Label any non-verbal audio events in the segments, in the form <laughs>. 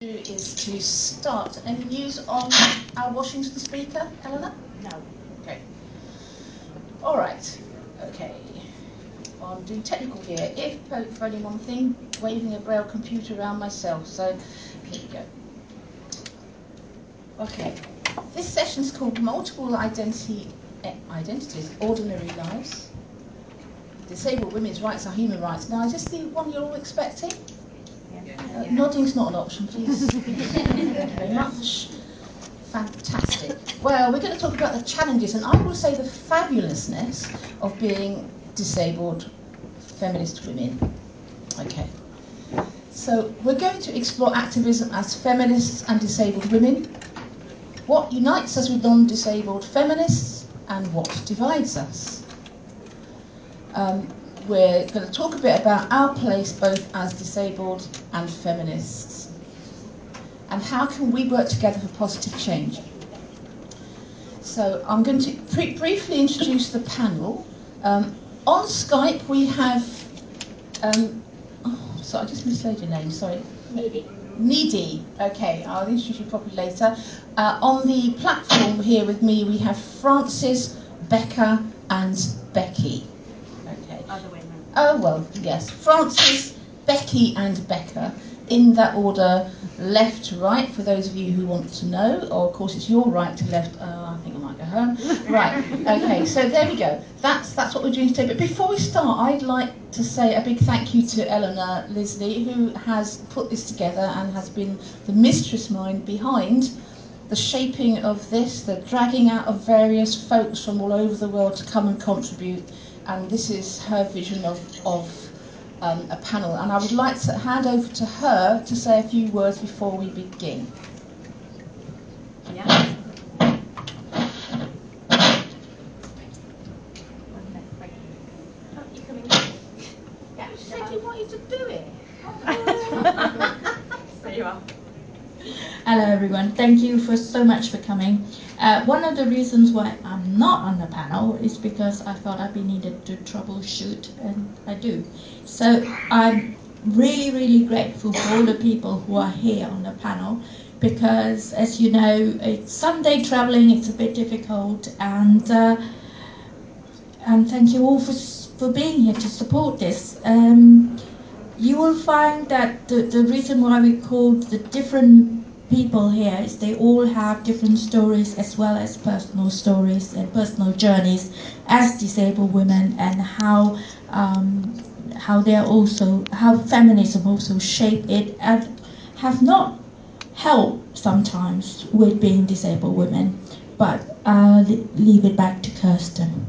do is to start. Any news on our Washington speaker, Eleanor? No. Okay. All right. Okay. I'm doing technical here. If poke for only one thing, waving a braille computer around myself. So here we go. Okay. This session is called Multiple Identity eh, Identities, Ordinary Lives. Disabled women's rights are human rights. Now, is this the one you're all expecting? Uh, nodding's not an option, please. <laughs> Thank you very much. Fantastic. Well, we're going to talk about the challenges, and I will say the fabulousness of being disabled feminist women. Okay. So, we're going to explore activism as feminists and disabled women, what unites us with non disabled feminists, and what divides us. Um, we're going to talk a bit about our place both as disabled and feminists and how can we work together for positive change. So I'm going to briefly introduce the panel. Um, on Skype we have, um, oh, sorry, I just mislaid your name, sorry. Nidhi. Nidhi, okay, I'll introduce you properly later. Uh, on the platform here with me we have Francis, Becca and Becky. Okay. Other way round. Oh, well, yes. Francis, Becky, and Becca, in that order, left to right, for those of you who want to know. Or, of course, it's your right to left. Oh, I think I might go home. <laughs> Right, okay, so there we go. That's, that's what we're doing today. But before we start, I'd like to say a big thank you to Eleanor Lisney, who has put this together and has been the mistress mind behind the shaping of this, the dragging out of various folks from all over the world to come and contribute and this is her vision of, of um, a panel. And I would like to hand over to her to say a few words before we begin. Yeah. Oh, you coming? Yeah. You said you wanted to do it. there you are. Hello everyone, thank you for so much for coming. Uh, one of the reasons why I'm not on the panel is because I thought I'd be needed to troubleshoot, and I do. So I'm really, really grateful for all the people who are here on the panel because, as you know, it's Sunday traveling, it's a bit difficult, and uh, and thank you all for for being here to support this. Um, you will find that the, the reason why we called the different people here is they all have different stories as well as personal stories and personal journeys as disabled women and how um, how they are also how feminism also shape it and have not helped sometimes with being disabled women but I'll leave it back to Kirsten.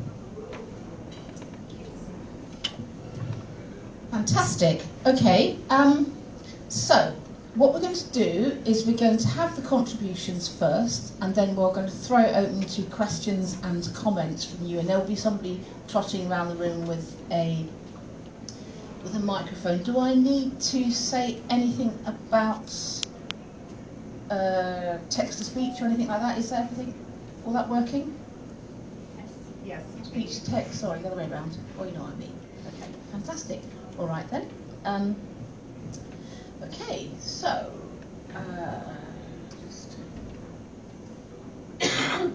Fantastic. Okay. Um, so, what we're going to do is we're going to have the contributions first, and then we're going to throw it open to questions and comments from you. And there'll be somebody trotting around the room with a with a microphone. Do I need to say anything about uh, text to speech or anything like that? Is there everything all that working? Yes. Speech to text. Sorry, the other way around. Oh, you know what I mean. Okay. Fantastic. All right then. Um, okay, so uh, just <coughs>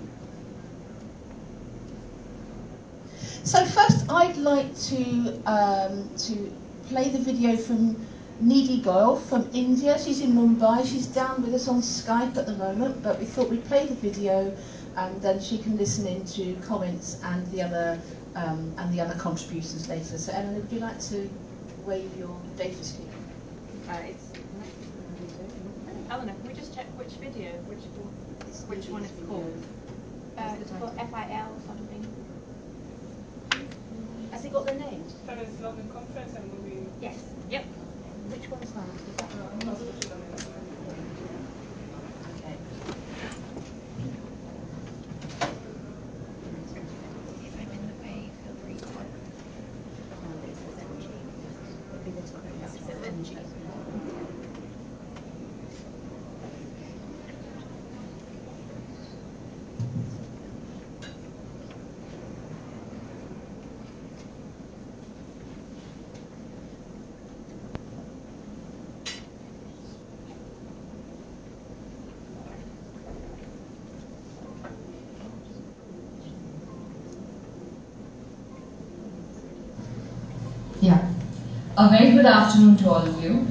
so first, I'd like to um, to play the video from Nidhi Goyal from India. She's in Mumbai. She's down with us on Skype at the moment, but we thought we'd play the video and then she can listen in to comments and the other um, and the other contributions later. So, Eleanor, would you like to wave your data screen? Uh, it's. Eleanor, can we just check which video, which which one it's called? Uh, it's called FIL something. Has it got the name? Feminist London Conference and movie. Yes. Yep. Which one is that? Is that right? Okay. A very good afternoon to all of you.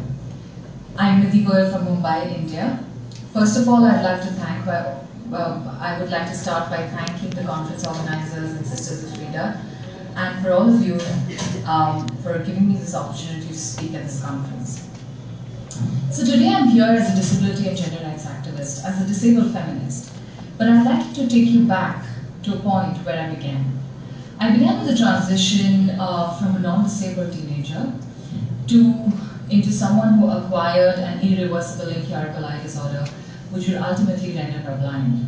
I'm Nidhi Goyal from Mumbai, India. First of all, I'd like to thank, well, well, I would like to start by thanking the conference organizers and Sisters of Frida, and for all of you um, for giving me this opportunity to speak at this conference. So today I'm here as a disability and gender rights activist, as a disabled feminist, but I'd like to take you back to a point where I began. I began with a transition uh, from a non-disabled teenager to into someone who acquired an irreversible incurable eye disorder, which would ultimately render her blind.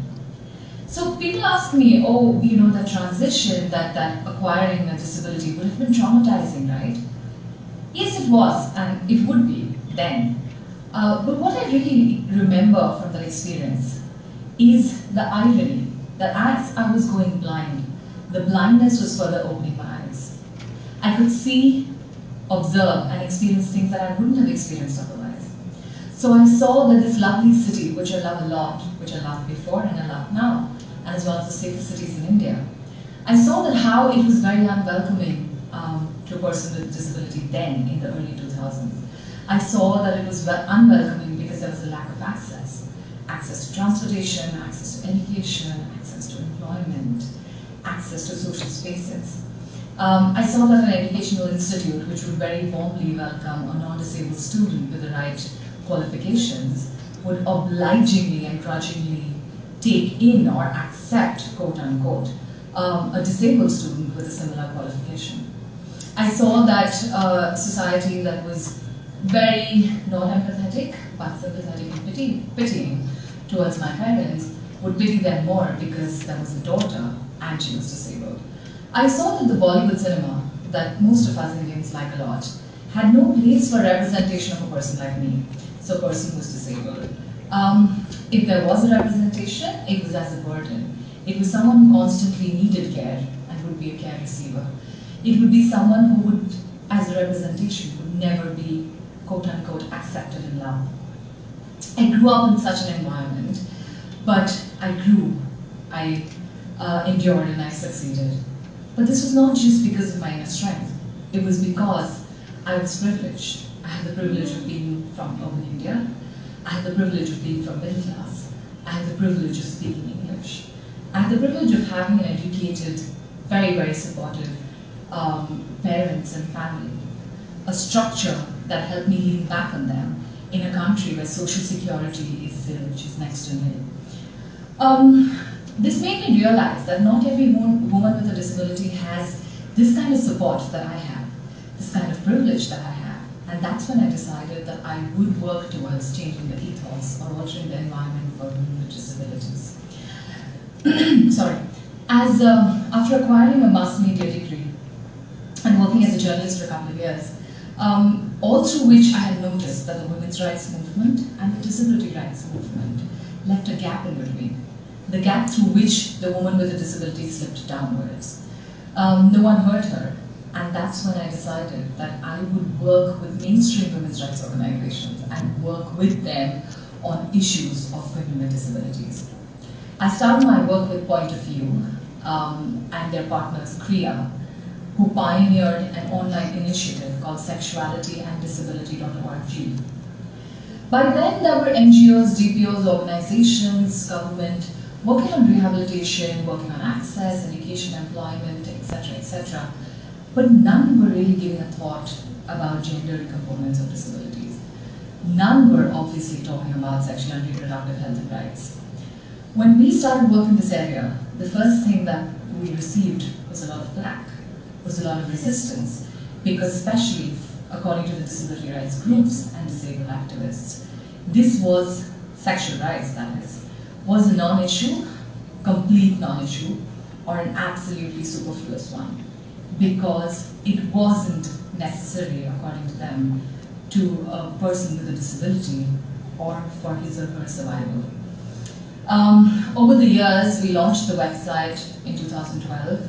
So people ask me, oh, you know, that transition, that, that acquiring a disability would have been traumatizing, right? Yes, it was, and it would be then. Uh, but what I really remember from that experience is the irony that as I was going blind, the blindness was further opening my eyes. I could see, observe, and experience things that I wouldn't have experienced otherwise. So I saw that this lovely city, which I love a lot, which I loved before and I love now, as well as the safest cities in India, I saw that how it was very unwelcoming um, to a person with disability then, in the early 2000s. I saw that it was unwelcoming because there was a lack of access. Access to transportation, access to education, access to employment, access to social spaces. Um, I saw that an educational institute, which would very warmly welcome a non-disabled student with the right qualifications, would obligingly and grudgingly take in or accept, quote unquote, um, a disabled student with a similar qualification. I saw that uh, society that was very non-empathetic but sympathetic and pity, pitying towards my parents would pity them more because there was a daughter and she was disabled. I saw that the Bollywood cinema, that most of us Indians like a lot, had no place for representation of a person like me, so a person who was disabled. Um, if there was a representation, it was as a burden. It was someone who constantly needed care and would be a care receiver. It would be someone who would, as a representation, would never be quote unquote accepted in love. I grew up in such an environment, but I grew. I uh, endured and I succeeded. But this was not just because of my strength. It was because I was privileged. I had the privilege of being from urban India. I had the privilege of being from middle class. I had the privilege of speaking English. I had the privilege of having an educated, very, very supportive um, parents and family. A structure that helped me lean back on them in a country where social security is zero, which is next to nil. Um, this made me realize that not every woman with a disability has this kind of support that I have, this kind of privilege that I have. And that's when I decided that I would work towards changing the ethos or altering the environment for women with disabilities. <clears throat> Sorry. As uh, after acquiring a mass media degree and working as a journalist for a couple of years, um, all through which I had noticed that the women's rights movement and the disability rights movement left a gap in between the gap through which the woman with a disability slipped downwards. Um, no one heard her, and that's when I decided that I would work with mainstream women's rights organizations and work with them on issues of women with disabilities. I started my work with Point of View um, and their partners, CREA, who pioneered an online initiative called sexualityandisability.org. By then, there were NGOs, DPOs, organizations, government, working on rehabilitation, working on access, education, employment, etc., etc. But none were really giving a thought about gender components of disabilities. None were obviously talking about sexual and reproductive health and rights. When we started working in this area, the first thing that we received was a lot of flack, was a lot of resistance, because especially according to the disability rights groups and disabled activists, this was sexual rights, that is, was a non-issue, complete non-issue, or an absolutely superfluous one, because it wasn't necessary, according to them, to a person with a disability or for his or her survival. Um, over the years, we launched the website in 2012,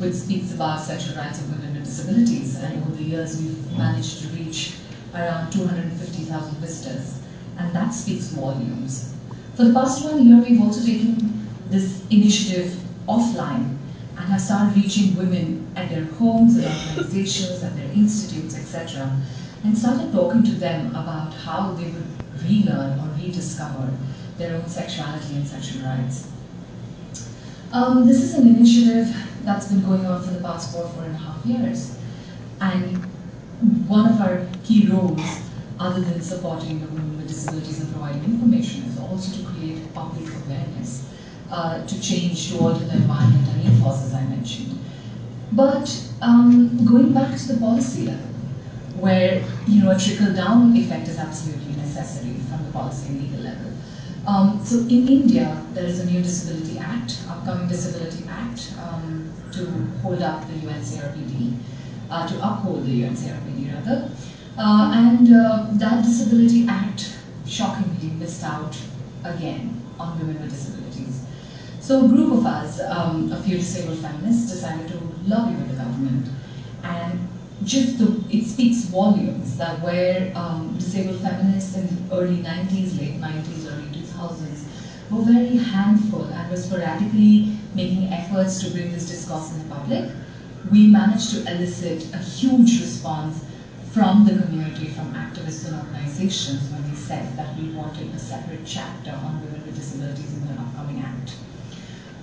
which speaks about sexual rights of women with disabilities, and over the years, we've managed to reach around 250,000 visitors, and that speaks volumes. For the past one year, we've also taken this initiative offline and have started reaching women at their homes, at organizations, at their institutes, etc., and started talking to them about how they would relearn or rediscover their own sexuality and sexual rights. Um, this is an initiative that's been going on for the past four, four and a half years. And one of our key roles, other than supporting the women with disabilities and providing information, is also to create public awareness, uh, to change, to alter the environment and ethos, as I mentioned. But um, going back to the policy level, where you know a trickle-down effect is absolutely necessary from the policy and legal level. Um, so in India, there is a new Disability Act, upcoming Disability Act, um, to hold up the UNCRPD, uh, to uphold the UNCRPD rather. Uh, and uh, that Disability Act shockingly missed out again on women with disabilities. So a group of us, um, a few disabled feminists, decided to lobby with the government. And just the, it speaks volumes that where um, disabled feminists in the early 90s, late 90s, early 2000s were very handful and were sporadically making efforts to bring this discourse in the public, we managed to elicit a huge response from the community, from activists and organizations when we said that we wanted a separate chapter on women with disabilities in the upcoming act.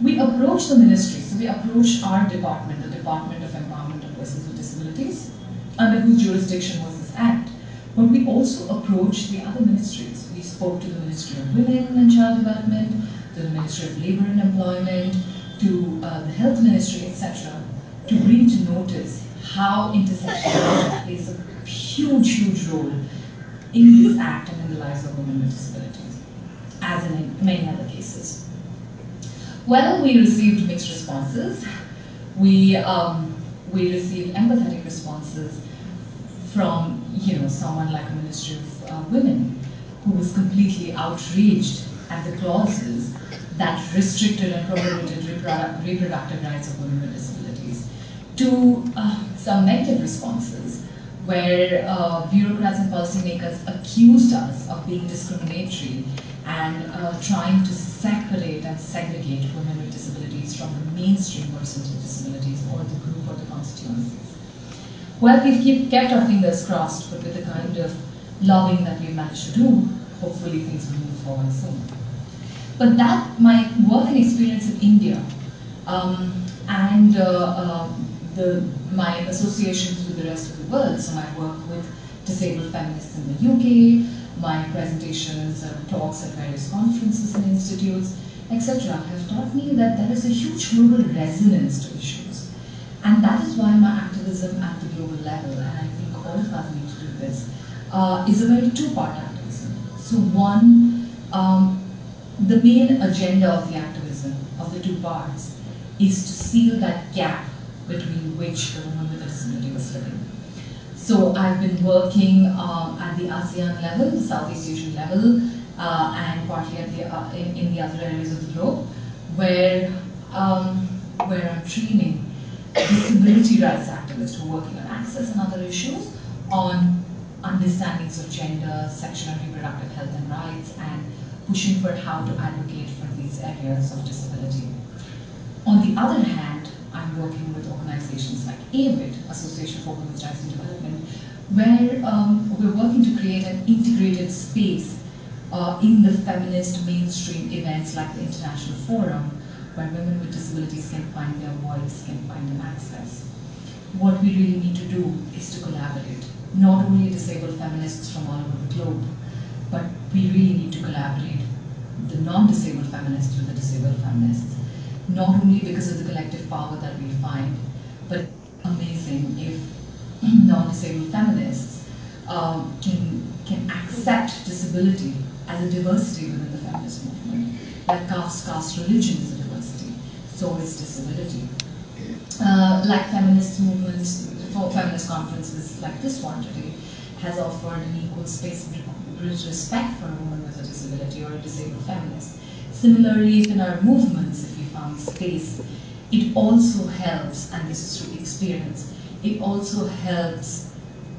We approached the ministry, so we approached our department, the Department of Empowerment of Persons with Disabilities, under whose jurisdiction was this act. But we also approached the other ministries. We spoke to the Ministry of Women and Child Development, to the Ministry of Labor and Employment, to uh, the Health Ministry, etc., to bring to notice how intersectionality plays a huge, huge role in this act and in the lives of women with disabilities, as in many other cases. Well, we received mixed responses. We, um, we received empathetic responses from, you know, someone like a Ministry of uh, Women who was completely outraged at the clauses that restricted and prohibited reprodu reproductive rights of women with disabilities, to uh, some negative responses where uh, bureaucrats and policymakers accused us of being discriminatory and uh, trying to separate and segregate women with disabilities from the mainstream persons with disabilities or the group or the constituencies. Well, we've keep, kept our fingers crossed, but with the kind of lobbying that we've managed to do, hopefully things will move forward soon. But that, my working experience in India, um, and uh, uh, the, my associations with the rest of the world, so my work with disabled feminists in the UK, my presentations and talks at various conferences and institutes, etc., have taught me that there is a huge global resonance to issues. And that is why my activism at the global level, and I think all of us need to do this, uh, is a very two-part activism. So one, um, the main agenda of the activism, of the two parts, is to seal that gap between which the woman with a disability was living. So I've been working um, at the ASEAN level, the Southeast Asian level, uh, and partly the, uh, in, in, the other areas of the globe, where, um, where I'm training disability rights activists who are working on access and other issues on understandings of gender, sexual and reproductive health and rights, and pushing for how to advocate for these areas of disability. On the other hand, I'm working with organizations like AWID, Association for Women's Rights and Development, where um, we're working to create an integrated space uh, in the feminist mainstream events like the International Forum, where women with disabilities can find their voice, can find them access. What we really need to do is to collaborate, not only disabled feminists from all over the globe, but we really need to collaborate the non-disabled feminists with the disabled feminists not only because of the collective power that we find, but amazing if <clears throat> non-disabled feminists um, can, can accept disability as a diversity within the feminist movement. Like caste, caste religion is a diversity, so is disability. Uh, like feminist movements, for feminist conferences like this one today, has offered an equal space of respect for a woman with a disability or a disabled feminist. Similarly, in our movements, found space, it also helps, and this is through experience, it also helps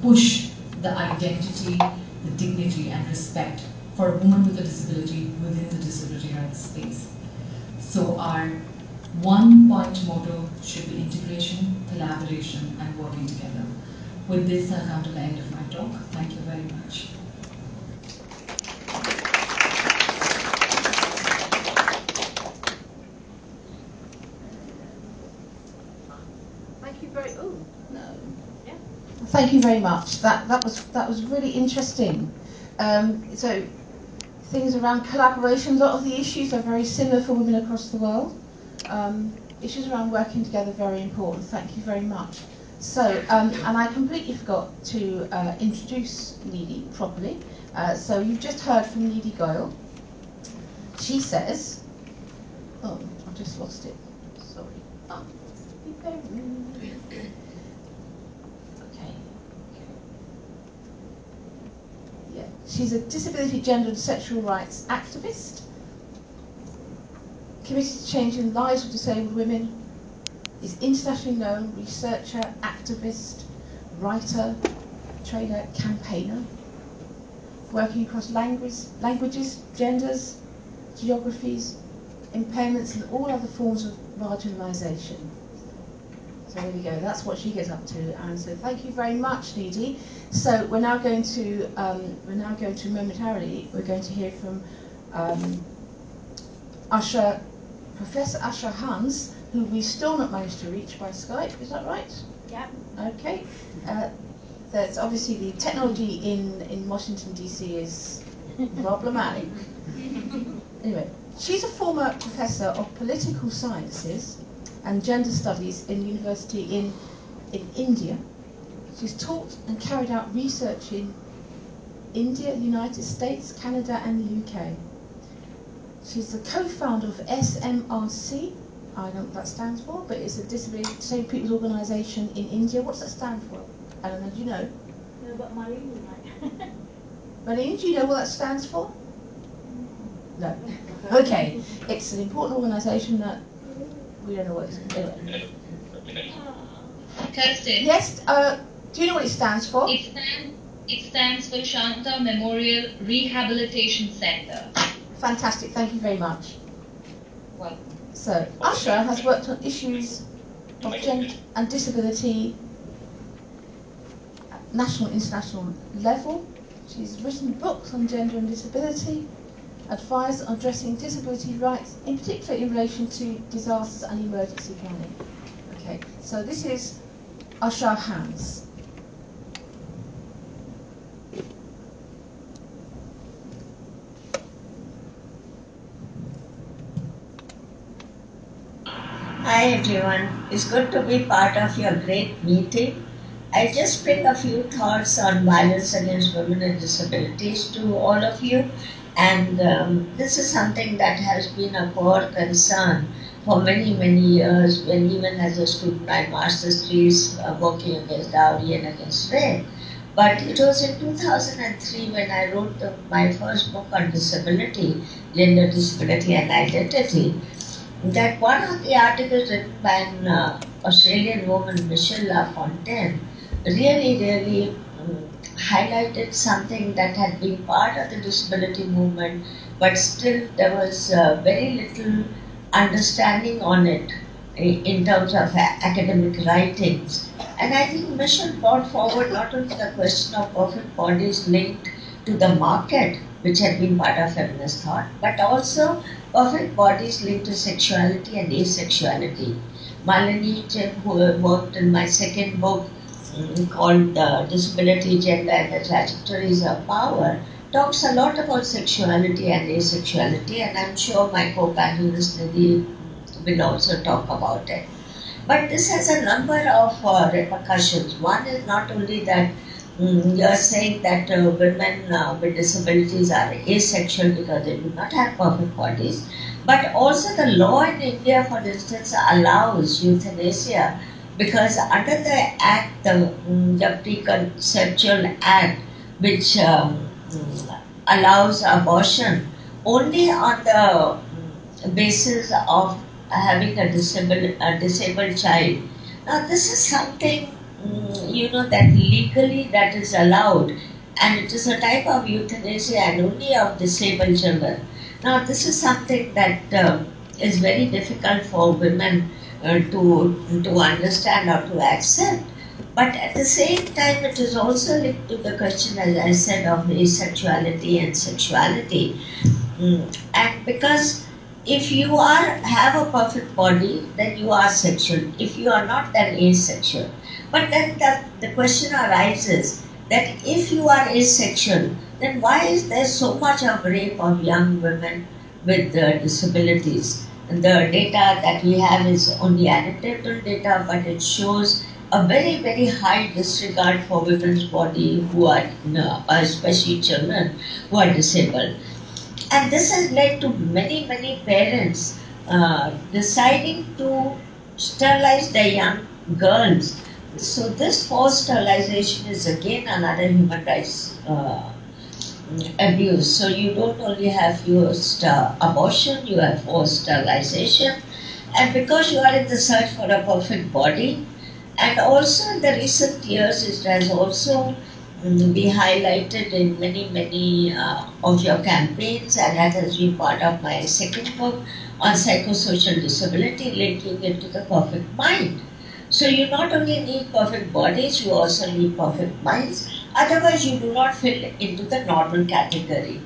push the identity, the dignity, and respect for a woman with a disability within the disability rights space. So our one point motto should be integration, collaboration, and working together. With this, I come to the end of my talk. Thank you very much. Thank you very. Oh, No. Yeah. Thank you very much. That that was that was really interesting. Um, so things around collaboration. A lot of the issues are very similar for women across the world. Um, issues around working together very important. Thank you very much. So, um, and I completely forgot to uh, introduce Nidhi properly. Uh, so you've just heard from Nidhi Goyal. She says, oh, I've just lost it. Sorry. Ah, be very rude. Okay. Yeah, she's a disability, gender and sexual rights activist, committed to changing lives of disabled women, is internationally known researcher, activist, writer, trainer, campaigner, working across language, languages, genders, geographies, impairments and all other forms of marginalisation. So there we go. That's what she gets up to. And so thank you very much, Nidhi. So we're now going to um, we're now going to momentarily we're going to hear from um, Asha, Professor Asha Hans, who we still not managed to reach by Skype. Is that right? Yeah. Okay. Uh, there's obviously the technology in in Washington D.C. is <laughs> problematic. Anyway, she's a former professor of political sciences and gender studies in university in in India. She's taught and carried out research in India, the United States, Canada, and the UK. She's the co-founder of SMRC. I don't know what that stands for, but it's a disability disabled people's organisation in India. What's that stand for? Eleanor, do you know? No, but Marlene would like. <laughs> Marlene, do you know what that stands for? Mm-hmm. No. <laughs> Okay. It's an important organisation that we don't know what it's. Anyway. Kirsten, Yes. Uh, do you know what it stands for? it, stand, it stands for Shanta Memorial Rehabilitation Center. Fantastic. Thank you very much. Well, So, Asha has worked on issues of gender and disability at national and international level. She's written books on gender and disability, advised on addressing disability rights, in particular in relation to disasters and emergency planning. Okay, so this is Hans. Hi everyone, it's good to be part of your great meeting. I just bring a few thoughts on violence against women with disabilities to all of you, and um, this is something that has been a core concern for many, many years. When even as a student, my master's thesis uh, working against dowry and against rape. But it was in 2003 when I wrote the, my first book on disability, gender disability and identity that one of the articles written by an uh, Australian woman, Michelle LaFontaine, really, really highlighted something that had been part of the disability movement, but still there was uh, very little understanding on it in terms of academic writings. And I think Michelle brought forward not only the question of perfect bodies linked to the market, which had been part of feminist thought, but also perfect bodies linked to sexuality and asexuality. Malini Chib, who worked in my second book called uh, Disability, Gender and the Trajectories of Power, talks a lot about sexuality and asexuality, and I'm sure my co-panelist Nidhi will also talk about it. But this has a number of uh, repercussions. One is not only that Mm, you are saying that uh, women uh, with disabilities are asexual because they do not have perfect bodies, but also the law in India, for instance, allows euthanasia because under the act, the, mm, the preconceptual act, which um, allows abortion only on the mm, basis of having a disabled, a disabled child. Now, this is something mm, you know that legally that is allowed and it is a type of euthanasia and only of disabled children now this is something that um, is very difficult for women to, to understand or to accept. But at the same time, it is also linked to the question, as I said, of asexuality and sexuality. Mm. And because if you are have a perfect body, then you are sexual. If you are not, then asexual. But then the, the question arises that if you are asexual, then why is there so much of rape of young women with uh, disabilities? The data that we have is only anecdotal data, but it shows a very, very high disregard for women's body who are, especially children, who are disabled. And this has led to many, many parents uh, deciding to sterilize their young girls. So this forced sterilization is again another human rights uh, abuse. So you don't only have forced uh, abortion, you have forced sterilization. And because you are in the search for a perfect body, and also in the recent years, it has also mm, be highlighted in many, many uh, of your campaigns, and that has been part of my second book on psychosocial disability, linking it to the perfect mind. So you not only need perfect bodies, you also need perfect minds. Otherwise, you do not fit into the normal category.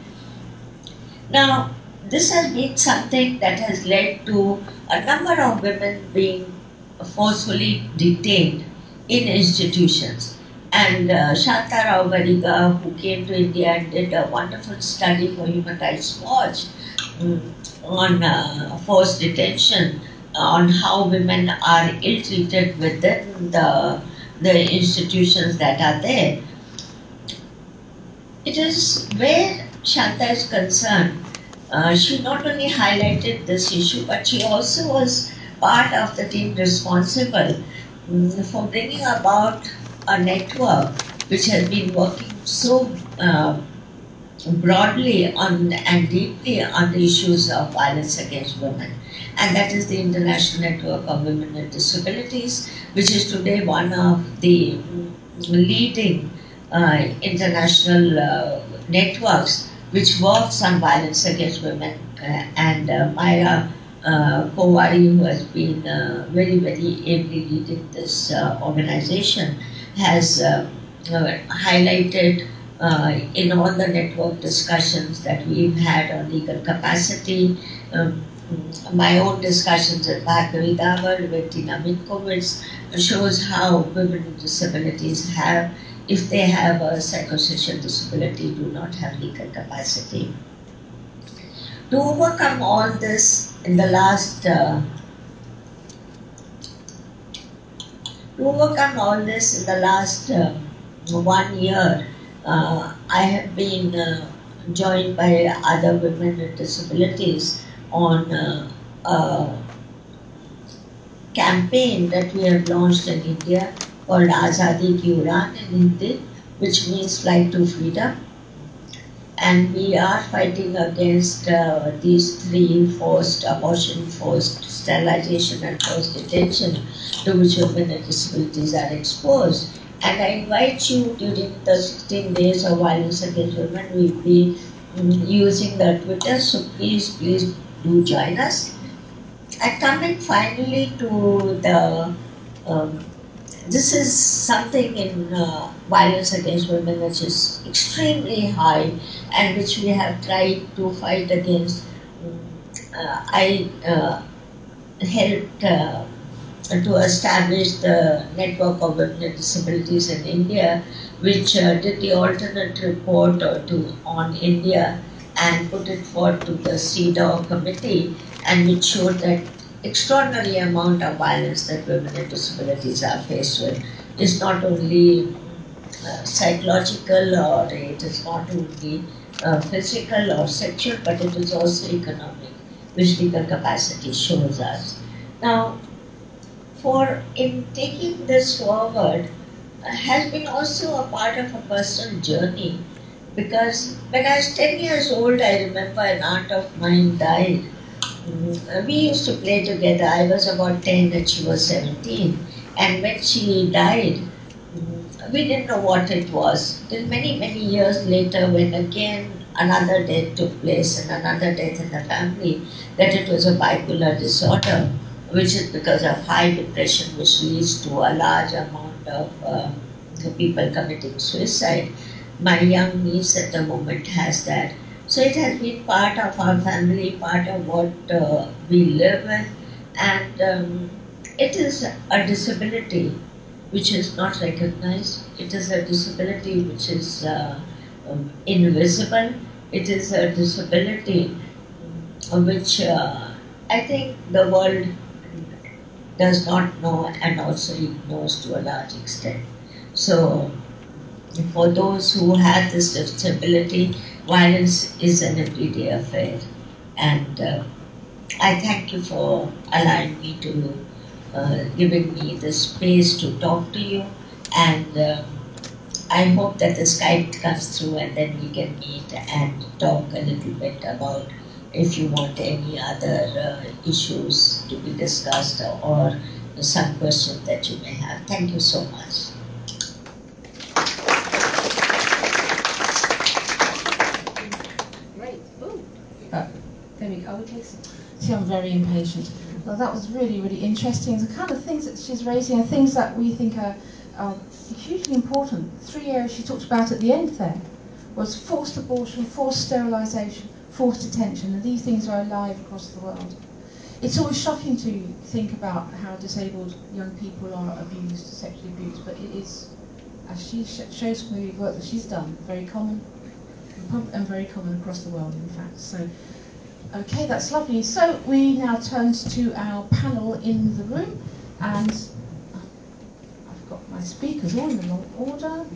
Now, this has been something that has led to a number of women being forcefully detained in institutions. And uh, Shantha Rao Barriga, who came to India and did a wonderful study for Human Rights Watch um, on uh, forced detention, on how women are ill-treated within the, the institutions that are there. It is where Shanta is concerned, uh, she not only highlighted this issue, but she also was part of the team responsible mm, for bringing about a network which has been working so uh, broadly on and deeply on the issues of violence against women. And that is the International Network of Women with Disabilities, which is today one of the leading international uh, networks which works on violence against women. Uh, and uh, Maya uh, Kowari, who has been uh, very, very ably leading this uh, organization, has uh, uh, highlighted uh, in all the network discussions that we've had on legal capacity, um, my own discussions at Bhargavi Davar with Tina Minkowitz shows how women with disabilities have, if they have a psychosocial disability, do not have legal capacity. To overcome all this, in the last uh, to overcome all this in the last uh, one year, uh, I have been uh, joined by other women with disabilities on uh, a campaign that we have launched in India called Azadi Ki Udan in Hindi, which means flight to freedom and we are fighting against uh, these three forced abortion, forced sterilization, and forced detention to which women with disabilities are exposed. And I invite you during the 16 days of violence against women, we'll be um, using the Twitter, so please, please do join us. And coming finally to the um, this is something in uh, violence against women which is extremely high and which we have tried to fight against. Uh, I uh, helped uh, to establish the network of women with disabilities in India, which uh, did the alternate report to, on India and put it forward to the CEDAW committee, and which showed that extraordinary amount of violence that women with disabilities are faced with is not only uh, psychological or it is not only uh, physical or sexual, but it is also economic, which legal capacity shows us. Now, for in taking this forward uh, has been also a part of a personal journey because when I was 10 years old, I remember an aunt of mine died Mm, we used to play together. I was about 10 and she was 17. And when she died, we didn't know what it was. Till many, many years later, when again another death took place and another death in the family, that it was a bipolar disorder, which is because of high depression, which leads to a large amount of uh, people committing suicide. My young niece at the moment has that. So it has been part of our family, part of what uh, we live with, and um, it is a disability which is not recognized. It is a disability which is uh, um, invisible. It is a disability which uh, I think the world does not know and also ignores to a large extent. So, for those who have this disability, violence is an everyday affair. And uh, I thank you for allowing me to, uh, giving me the space to talk to you. And uh, I hope that the Skype comes through and then we can meet and talk a little bit about if you want any other uh, issues to be discussed or some questions that you may have. Thank you so much. Great. Ooh. Uh, so- See, I'm very impatient. Well, that was really, really interesting. The kind of things that she's raising are things that we think are, are hugely important. Three areas she talked about at the end there was forced abortion, forced sterilisation, forced detention, and these things are alive across the world. It's always shocking to think about how disabled young people are abused, sexually abused, but it is, as she sh- shows from the work that she's done, very common and very common across the world, in fact. So, okay, that's lovely. So we now turn to our panel in the room, and I've got my speakers all in the wrong order.